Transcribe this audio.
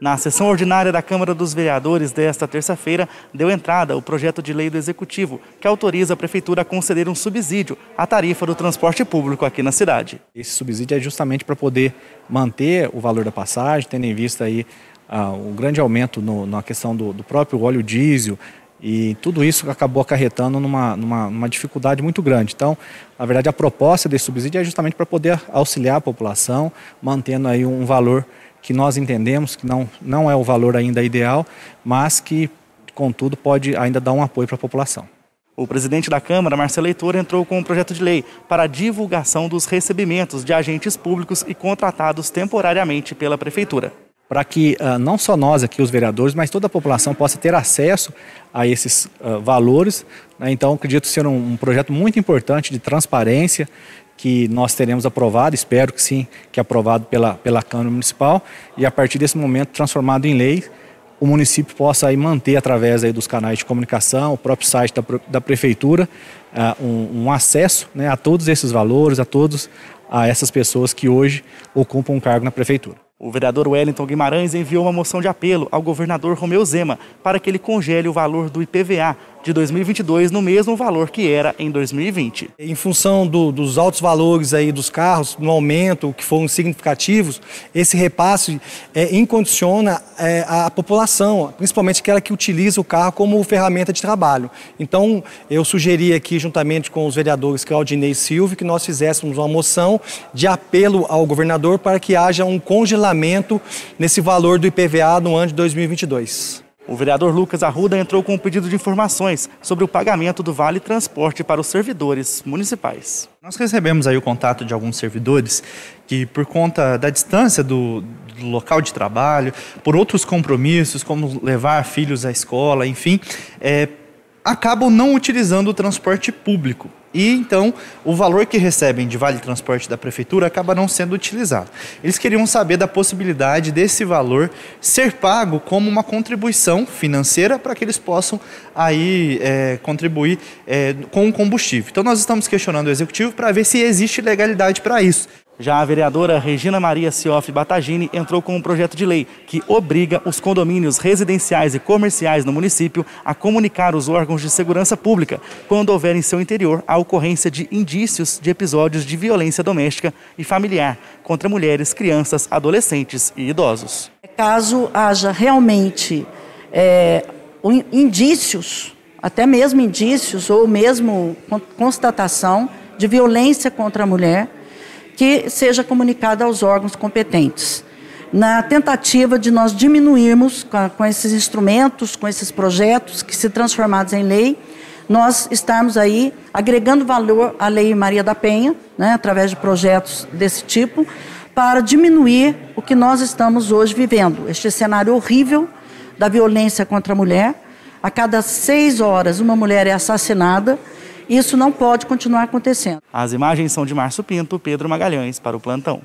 Na sessão ordinária da Câmara dos Vereadores desta terça-feira, deu entrada o projeto de lei do Executivo, que autoriza a Prefeitura a conceder um subsídio à tarifa do transporte público aqui na cidade. Esse subsídio é justamente para poder manter o valor da passagem, tendo em vista aí ah, o grande aumento no, na questão do, do próprio óleo diesel, e tudo isso acabou acarretando numa, numa, numa, dificuldade muito grande. Então, na verdade, a proposta desse subsídio é justamente para poder auxiliar a população, mantendo aí um valor que nós entendemos que não, não é o valor ainda ideal, mas que, contudo, pode ainda dar um apoio para a população. O presidente da Câmara, Marcelo Leitor, entrou com um projeto de lei para a divulgação dos recebimentos de agentes públicos e contratados temporariamente pela Prefeitura. Para que uh, não só nós aqui, os vereadores, mas toda a população possa ter acesso a esses uh, valores. Né? Então, acredito ser um, um projeto muito importante de transparência, que nós teremos aprovado, espero que sim, que aprovado pela, pela Câmara Municipal, e a partir desse momento transformado em lei, o município possa aí manter através aí dos canais de comunicação, o próprio site da, da prefeitura, uh, um, um, acesso né, a todos esses valores, a todos a essas pessoas que hoje ocupam um cargo na prefeitura. O vereador Wellington Guimarães enviou uma moção de apelo ao governador Romeu Zema para que ele congele o valor do IPVA de 2022 no mesmo valor que era em 2020. Em função do, dos altos valores aí dos carros, no aumento que foram significativos, esse repasse é, incondiciona é, a população, principalmente aquela que utiliza o carro como ferramenta de trabalho. Então, eu sugeri aqui, juntamente com os vereadores Claudinei e Silvio, que nós fizéssemos uma moção de apelo ao governador para que haja um congelamento nesse valor do IPVA no ano de 2022. O vereador Lucas Arruda entrou com um pedido de informações sobre o pagamento do Vale Transporte para os servidores municipais. Nós recebemos aí o contato de alguns servidores que, por conta da distância do, do local de trabalho, por outros compromissos, como levar filhos à escola, enfim, é, acabam não utilizando o transporte público. E então o valor que recebem de vale transporte da prefeitura acaba não sendo utilizado. Eles queriam saber da possibilidade desse valor ser pago como uma contribuição financeira para que eles possam aí é, contribuir é, com o combustível. Então nós estamos questionando o executivo para ver se existe legalidade para isso. Já a vereadora Regina Maria Cioff Batagini entrou com um projeto de lei que obriga os condomínios residenciais e comerciais no município a comunicar os órgãos de segurança pública quando houver em seu interior a ocorrência de indícios de episódios de violência doméstica e familiar contra mulheres, crianças, adolescentes e idosos. Caso haja realmente é, indícios, até mesmo indícios ou mesmo constatação de violência contra a mulher, que seja comunicada aos órgãos competentes. Na tentativa de nós diminuirmos com esses instrumentos, com esses projetos que se transformados em lei, nós estarmos aí agregando valor à Lei Maria da Penha, né, através de projetos desse tipo, para diminuir o que nós estamos hoje vivendo, este cenário horrível da violência contra a mulher. A cada seis horas, uma mulher é assassinada isso não pode continuar acontecendo. As imagens são de Márcio Pinto, Pedro Magalhães, para o Plantão.